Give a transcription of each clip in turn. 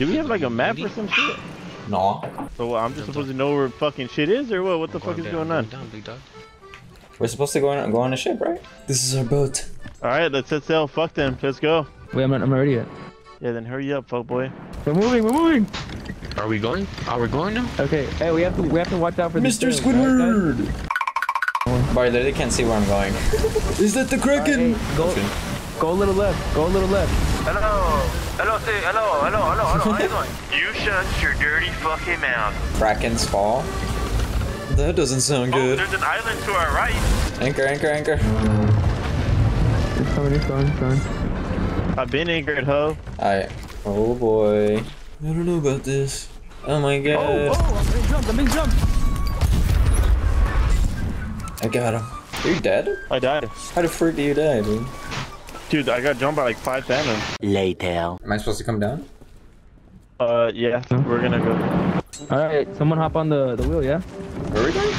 Do we have like a map or some shit? No. So what, I'm just supposed to know where fucking shit is or what? What the fuck is going on? Down, big dog. We're supposed to go on, go on a ship, right? This is our boat. Alright, let's set sail. Fuck them. Let's go. Wait, I'm not, I'm not ready yet. Yeah, then hurry up, fuck boy. We're moving, we're moving. Are we going? Are we going now? Okay, hey, we have to we have to watch out for Mr. these sails, right, guys? Squidward! But I literally can't see where I'm going. is that the Kraken? Hey, go, go a little left. Go a little left. Hello. Hello, say hello, hello, hello, hello. How you doing? You shut your dirty fucking mouth. Kraken's fall. That doesn't sound Oh, good. there's an island to our right. Anchor, anchor, anchor. It's coming, it's coming, it's coming. I've been anchored, ho. I. Oh boy. I don't know about this. Oh my Oh, god. oh, I'm being jumped, I'm being jumped. I got him. Are you dead? I died. How the frick do you die, dude? Dude, I got jumped by like five phantoms. Am I supposed to come down? Uh, yeah, we're gonna go. Alright, someone hop on the, the wheel, yeah? Where are we going?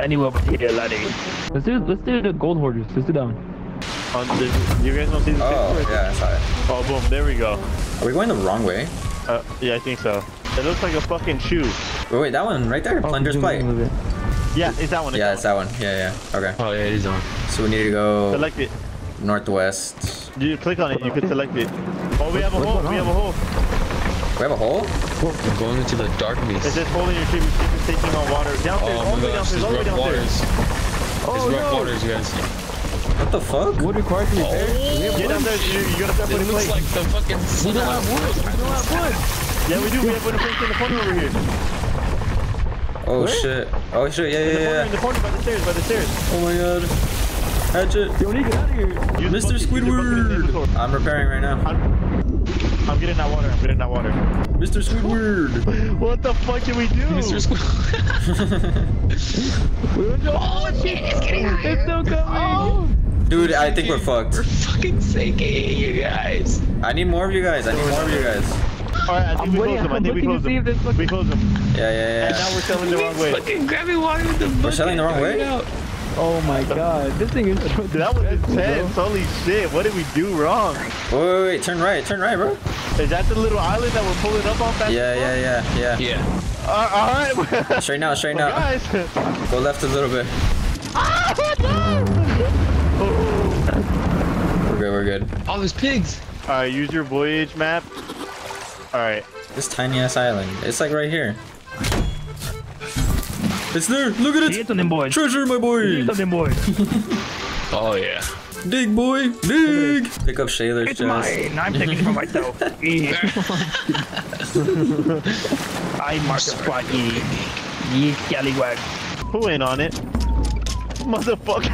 Anywhere but here, laddie. Let's do let's do the gold hoarders. Let's do that one. On the, you guys don't see the Oh, picture? yeah, I saw it. Oh, boom, there we go. Are we going the wrong way? Uh, yeah, I think so. It looks like a fucking shoe. Wait, wait, that one right there. Plunder's zoom in a Plate. Yeah, it's that one. Yeah, it's that one. Yeah, yeah. Okay. Oh yeah, it is on. So we need to go Select it. Northwest. You click on it, you can select it. Oh, we have a What's hole. We have a hole. We have a hole? We're going into the It darkness. says holding your ship, your ship is taking on water. Downstairs, Oh all the my way gosh, downstairs, there's all the way rough downstairs. waters. Oh There's rough no! waters, you guys. What the fuck? Wood required to oh. repair. Do we have Get wood? downstairs, you, you gotta start It putting looks plates. like the fucking We don't have wood. We don't have wood. Yeah, we do. We have wood plates in the corner over here. Oh shit. Oh shit, yeah, In the corner, yeah, in the corner, by the stairs, by the stairs. Oh my god. Hatchet. Yo, we need to get out of here. Use Mr. bucket, use the bucket in the Squidward. I'm repairing right now. I'm, I'm getting that water. I'm getting that water. Mr. Squidward. What the fuck can we do? Mr. Squid. Oh shit! It's getting higher. It's still coming. Oh. Dude, I think we're fucked. We're fucking sinking, you guys. I need more of you guys. I need more of you guys. All right, I think I'm we waiting- closed them. I think we looking to closed see if them. We closed them. Yeah, yeah, yeah. And now we're selling the wrong way. Fucking grabbing water with the bucket. We're selling the wrong way? Out. Oh my god, this thing is. Dude, that was intense. Holy shit. What did we do wrong? Wait, wait, wait. Turn right. Turn right, bro. Is that the little island that we're pulling up on fast? Yeah, yeah, yeah, yeah. Yeah. Uh, all right. Straight now, straight now. Guys. Go left a little bit. We're good, we're good. All those pigs. All right, use your voyage map. All right. This tiny ass island. It's like right here. It's there. Look at it. something, boy. Treasure, my boy. something, boy. Oh yeah. Dig, boy. Dig. Pick up Shayler's It's chest. mine. I'm taking it for myself. I mark the spot, ye. Ye scallywag. Who ain't on it? Motherfucker.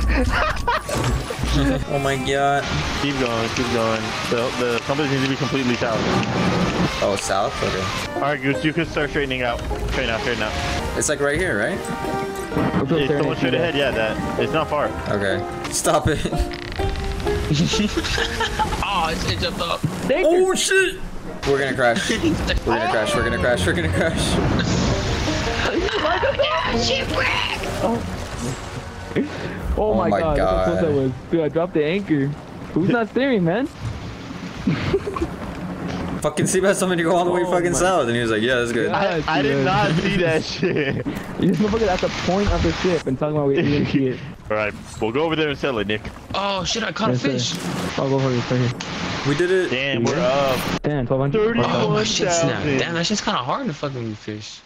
Oh my god. keep going. Keep going. The the compass needs to be completely south. Oh, south? Okay. All right, Goose. You can start straightening out. Straighten out. Straighten out. It's like right here, right? It's the one straight ahead. Yeah, that. It's not far. Okay. Stop it. Oh, it, it jumped up. oh shit! We're gonna crash. We're gonna crash. We're gonna crash. We're gonna crash. Oh my, oh my god, look how close God. that was. Dude, I dropped the anchor. Who's not steering, man? Fucking Seabass told me to go all the way Oh fucking south, and he was like, "Yeah, that's good." God. I, I did not see that shit. You just motherfucker at the point of the ship and talking about we didn't see it. All right, we'll go over there and sell it, Nick. Oh shit! I caught a Yes, sir. fish. I'll go for this right here. We did it. Damn, we're up. Damn, 1200. Thirty. Oh, my shit snapped. 1,000. Damn, that shit's kind of hard to fucking fish.